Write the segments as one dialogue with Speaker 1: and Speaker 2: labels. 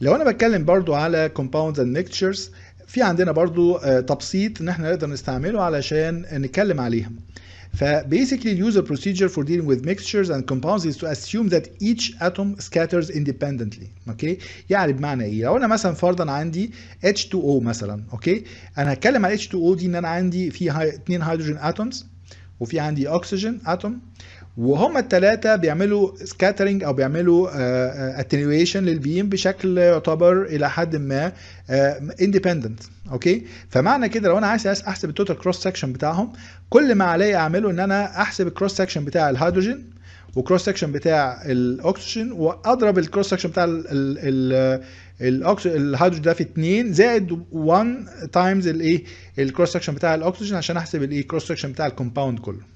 Speaker 1: لو أنا بتكلم برضو على compounds and mixtures في عندنا برضو آه، تبسيط إن إحنا نقدر نستعمله علشان نتكلم عليها ف basically the usual procedure for dealing with mixtures and compounds is to assume that each atom scatters independently. أوكي يعني بمعنى إيه؟ لو أنا مثلا فرضا عندي H2O مثلا أوكي أنا هتكلم على H2O دي إن أنا عندي في هاي... اتنين هيدروجين atoms وفي عندي اكسجين atom وهم الثلاثه بيعملوا scattering أو بيعملوا attenuation لل beam بشكل يعتبر إلى حد ما independent أوكي؟ فمعنى كده لو أنا عايز أحسب ال total cross section بتاعهم كل ما عليا أعمله إن أنا أحسب ال cross section بتاع الهيدروجين و cross section بتاع الاكسجين وأضرب ال cross section بتاع. الهيدروجين ده في 2 زائد 1 times الايه ال cross section بتاع الاكسجين عشان أحسب الايه cross section بتاع ال compound كله.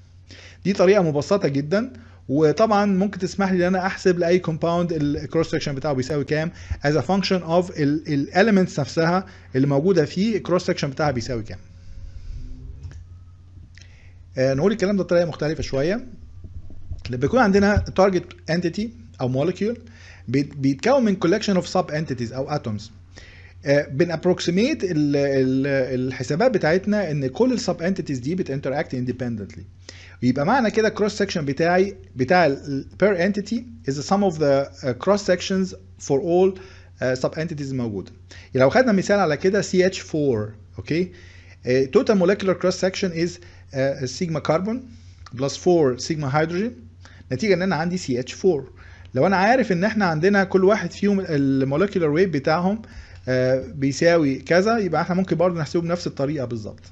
Speaker 1: دي طريقة مبسطة جدا وطبعا ممكن تسمح لي إن أنا أحسب لأي compound ال cross section بتاعه بيساوي كام as a function of ال elements نفسها اللي موجودة فيه ال cross section بتاعها بيساوي كام. آه نقول الكلام ده بطريقة مختلفة شوية. لما بيكون عندنا target entity أو molecule بيتكون من collection of sub entities أو atoms. بن approximate الحسابات بتاعتنا إن كل ال sub entities دي بت interact independently. يبقى معنى كده ال cross section بتاعي بتاع per entity is the sum of the uh, cross sections for all uh, sub entities موجودة. لو خدنا مثال على كده CH4 أوكي uh, total molecular cross section is uh, sigma carbon plus 4 sigma hydrogen. نتيجة إن أنا عندي CH4 لو أنا عارف إن إحنا عندنا كل واحد فيهم ال molecular weight بتاعهم بيساوي كذا يبقى إحنا ممكن برضه نحسبه بنفس الطريقة بالظبط.